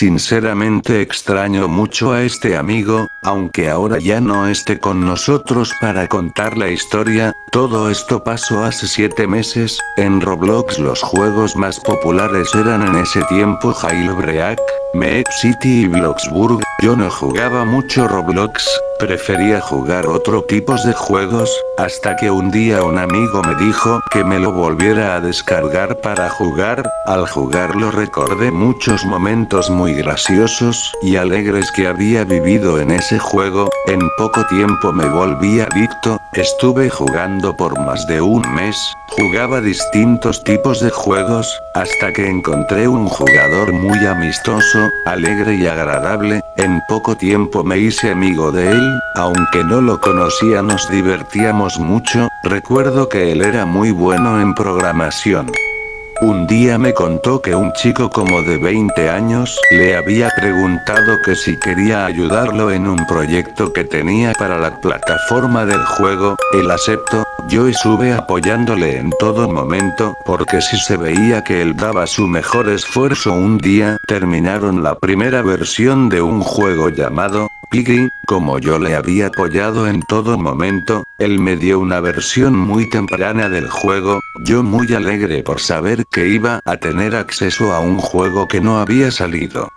Sinceramente extraño mucho a este amigo, aunque ahora ya no esté con nosotros para contar la historia, todo esto pasó hace 7 meses, en Roblox los juegos más populares eran en ese tiempo Jailbreak, Meek City y Bloxburg, yo no jugaba mucho Roblox, prefería jugar otro tipos de juegos, hasta que un día un amigo me dijo que me lo volviera a descargar para jugar, al jugarlo recordé muchos momentos muy graciosos y alegres que había vivido en ese juego, en poco tiempo me volví adicto, estuve jugando por más de un mes, jugaba distintos tipos de juegos, hasta que encontré un jugador muy amistoso, alegre y agradable, en poco tiempo me hice amigo de él, aunque no lo conocía nos divertíamos mucho, recuerdo que él era muy bueno en programación. Un día me contó que un chico como de 20 años le había preguntado que si quería ayudarlo en un proyecto que tenía para la plataforma del juego, él aceptó, yo estuve apoyándole en todo momento, porque si se veía que él daba su mejor esfuerzo un día, terminaron la primera versión de un juego llamado, Piggy, como yo le había apoyado en todo momento, él me dio una versión muy temprana del juego, yo muy alegre por saber que iba a tener acceso a un juego que no había salido.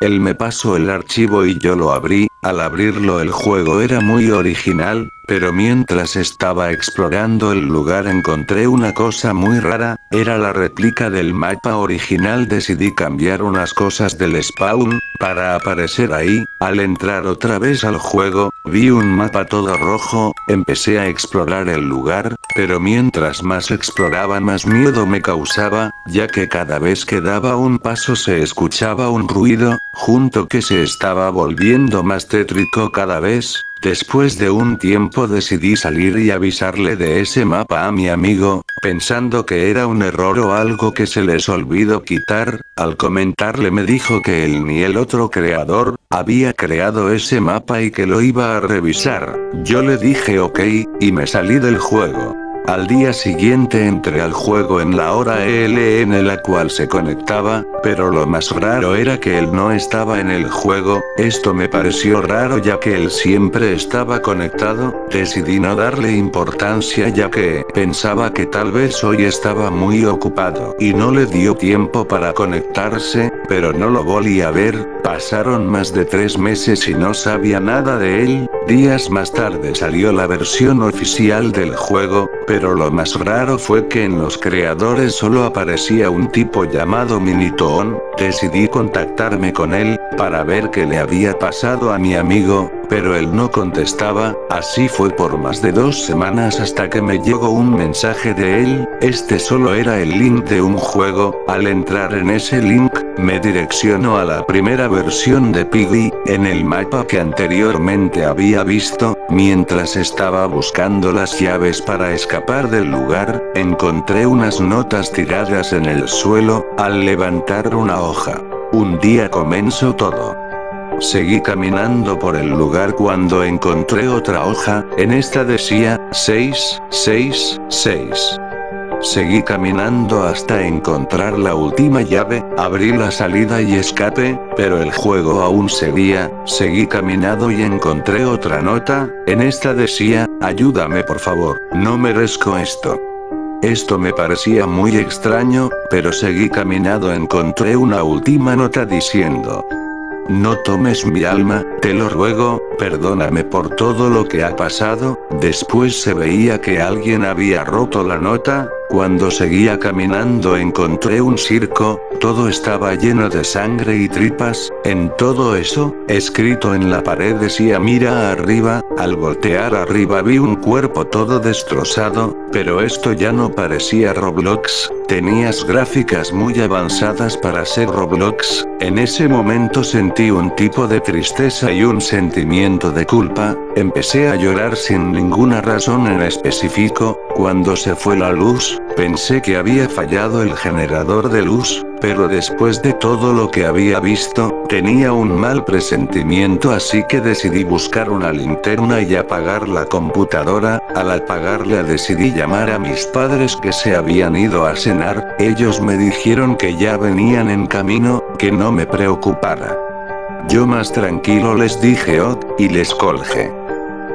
Él me pasó el archivo y yo lo abrí, al abrirlo el juego era muy original, pero mientras estaba explorando el lugar encontré una cosa muy rara, era la réplica del mapa original. Decidí cambiar unas cosas del spawn, para aparecer ahí, al entrar otra vez al juego, vi un mapa todo rojo, empecé a explorar el lugar, pero mientras más exploraba más miedo me causaba, ya que cada vez que daba un paso se escuchaba un ruido, junto que se estaba volviendo más tétrico cada vez, Después de un tiempo decidí salir y avisarle de ese mapa a mi amigo, pensando que era un error o algo que se les olvidó quitar, al comentarle me dijo que él ni el otro creador, había creado ese mapa y que lo iba a revisar. Yo le dije ok, y me salí del juego. Al día siguiente entré al juego en la hora EL en la cual se conectaba, pero lo más raro era que él no estaba en el juego, esto me pareció raro ya que él siempre estaba conectado, decidí no darle importancia ya que pensaba que tal vez hoy estaba muy ocupado y no le dio tiempo para conectarse, pero no lo volví a ver, pasaron más de tres meses y no sabía nada de él, días más tarde salió la versión oficial del juego, pero lo más raro fue que en los creadores solo aparecía un tipo llamado Minitoon, decidí contactarme con él, para ver qué le había pasado a mi amigo, pero él no contestaba, así fue por más de dos semanas hasta que me llegó un mensaje de él, este solo era el link de un juego, al entrar en ese link, me direccionó a la primera versión de Piggy, en el mapa que anteriormente había visto, mientras estaba buscando las llaves para escapar del lugar, encontré unas notas tiradas en el suelo, al levantar una hoja. Un día comenzó todo. Seguí caminando por el lugar cuando encontré otra hoja, en esta decía, 6, 6, 6. Seguí caminando hasta encontrar la última llave, abrí la salida y escape, pero el juego aún seguía, seguí caminando y encontré otra nota, en esta decía, ayúdame por favor, no merezco esto. Esto me parecía muy extraño, pero seguí caminando encontré una última nota diciendo, no tomes mi alma, te lo ruego, perdóname por todo lo que ha pasado, después se veía que alguien había roto la nota, cuando seguía caminando encontré un circo, todo estaba lleno de sangre y tripas, en todo eso, escrito en la pared decía mira arriba, al voltear arriba vi un cuerpo todo destrozado, pero esto ya no parecía Roblox, tenías gráficas muy avanzadas para ser Roblox, en ese momento sentí un tipo de tristeza y un sentimiento de culpa, empecé a llorar sin ninguna razón en específico, cuando se fue la luz, pensé que había fallado el generador de luz, pero después de todo lo que había visto, tenía un mal presentimiento así que decidí buscar una linterna y apagar la computadora, al apagarla decidí llamar a mis padres que se habían ido a cenar, ellos me dijeron que ya venían en camino, que no me preocupara. Yo más tranquilo les dije ok, y les colgué.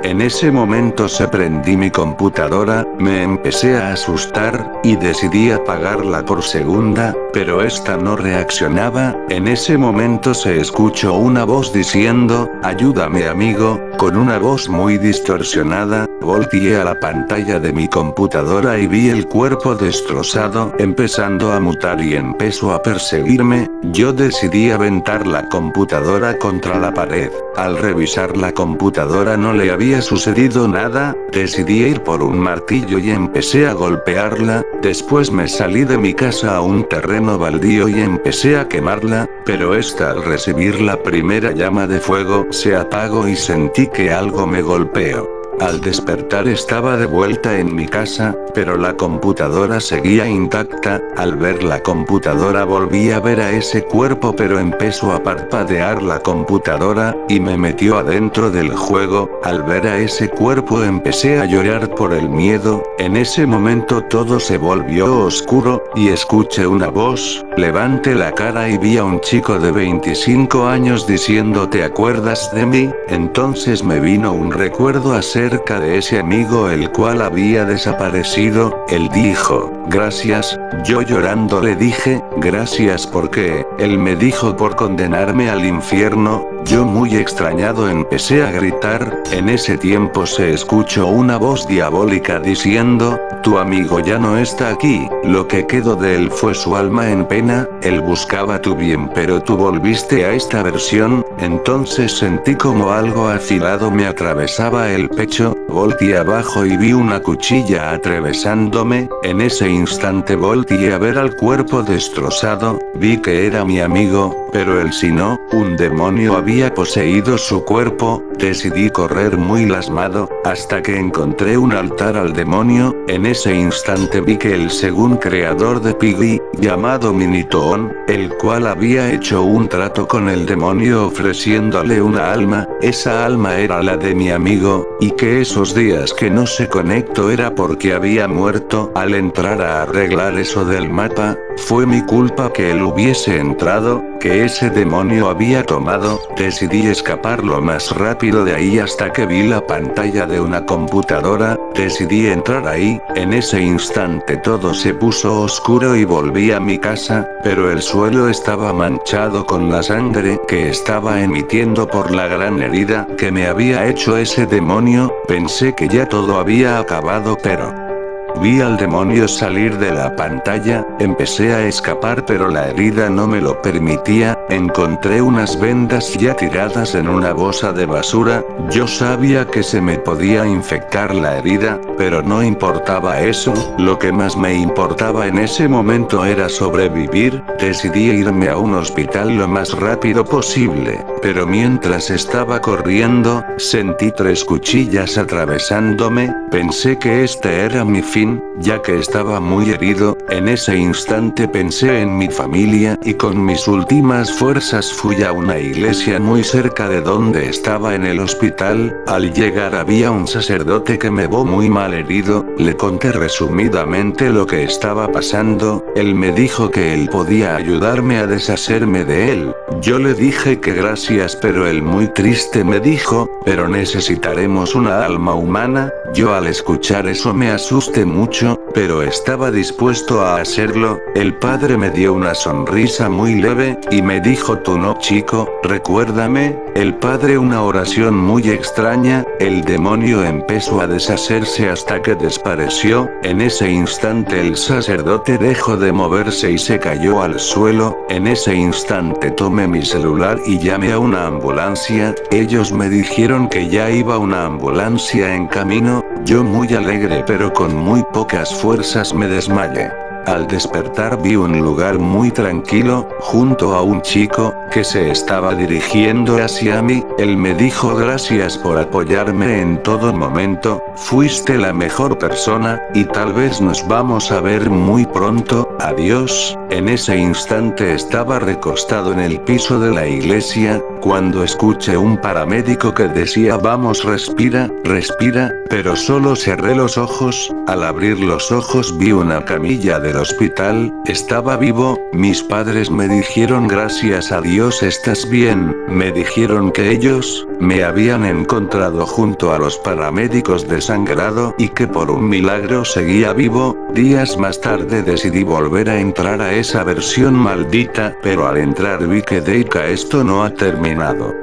En ese momento se prendí mi computadora, me empecé a asustar, y decidí apagarla por segunda, pero esta no reaccionaba, en ese momento se escuchó una voz diciendo, ayúdame amigo, con una voz muy distorsionada, volteé a la pantalla de mi computadora y vi el cuerpo destrozado, empezando a mutar y empezó a perseguirme, yo decidí aventar la computadora contra la pared. Al revisar la computadora no le había sucedido nada, decidí ir por un martillo y empecé a golpearla, después me salí de mi casa a un terreno baldío y empecé a quemarla, pero esta al recibir la primera llama de fuego se apagó y sentí que algo me golpeó. Al despertar estaba de vuelta en mi casa, pero la computadora seguía intacta, al ver la computadora volví a ver a ese cuerpo pero empezó a parpadear la computadora, y me metió adentro del juego, al ver a ese cuerpo empecé a llorar por el miedo, en ese momento todo se volvió oscuro, y escuché una voz, levanté la cara y vi a un chico de 25 años diciendo ¿te acuerdas de mí? Entonces me vino un recuerdo a ser cerca de ese amigo el cual había desaparecido, él dijo, gracias, yo llorando le dije, gracias porque, él me dijo por condenarme al infierno, yo muy extrañado empecé a gritar, en ese tiempo se escuchó una voz diabólica diciendo, tu amigo ya no está aquí, lo que quedó de él fue su alma en pena, él buscaba tu bien pero tú volviste a esta versión, entonces sentí como algo afilado me atravesaba el pecho, volteé abajo y vi una cuchilla atravesándome, en ese instante volteé a ver al cuerpo destrozado, vi que era mi amigo, pero él si no, un demonio había poseído su cuerpo, decidí correr muy lasmado, hasta que encontré un altar al demonio, en ese instante vi que el según creador de Piggy, llamado Minitoon, el cual había hecho un trato con el demonio ofreciéndole una alma, esa alma era la de mi amigo, y que esos días que no se conectó era porque había muerto, al entrar a arreglar eso del mapa, fue mi culpa que él hubiese entrado, que ese demonio había tomado, decidí escapar lo más rápido de ahí hasta que vi la pantalla de una computadora, decidí entrar ahí, en ese instante todo se puso oscuro y volví a mi casa, pero el suelo estaba manchado con la sangre que estaba emitiendo por la gran herida que me había hecho ese demonio, pensé que ya todo había acabado pero... Vi al demonio salir de la pantalla, empecé a escapar pero la herida no me lo permitía, encontré unas vendas ya tiradas en una bolsa de basura, yo sabía que se me podía infectar la herida, pero no importaba eso, lo que más me importaba en ese momento era sobrevivir, decidí irme a un hospital lo más rápido posible, pero mientras estaba corriendo, sentí tres cuchillas atravesándome, pensé que este era mi fin ya que estaba muy herido, en ese instante pensé en mi familia y con mis últimas fuerzas fui a una iglesia muy cerca de donde estaba en el hospital, al llegar había un sacerdote que me vio muy mal herido, le conté resumidamente lo que estaba pasando, él me dijo que él podía ayudarme a deshacerme de él, yo le dije que gracias pero él muy triste me dijo, pero necesitaremos una alma humana, yo al escuchar eso me asusté mucho, pero estaba dispuesto a hacerlo, el padre me dio una sonrisa muy leve, y me dijo tú no chico, recuérdame, el padre una oración muy extraña, el demonio empezó a deshacerse hasta que desapareció, en ese instante el sacerdote dejó de moverse y se cayó al suelo, en ese instante tomé mi celular y llamé a una ambulancia, ellos me dijeron que ya iba una ambulancia en camino, yo muy alegre pero con muy pocas fuerzas me desmayé. Al despertar vi un lugar muy tranquilo, junto a un chico, que se estaba dirigiendo hacia mí, Él me dijo gracias por apoyarme en todo momento, fuiste la mejor persona, y tal vez nos vamos a ver muy pronto, adiós. En ese instante estaba recostado en el piso de la iglesia, cuando escuché un paramédico que decía vamos respira, respira, pero solo cerré los ojos, al abrir los ojos vi una camilla del hospital, estaba vivo, mis padres me dijeron gracias a Dios estás bien, me dijeron que ellos, me habían encontrado junto a los paramédicos desangrado y que por un milagro seguía vivo, días más tarde decidí volver a entrar a esa versión maldita, pero al entrar vi que Deika esto no ha terminado.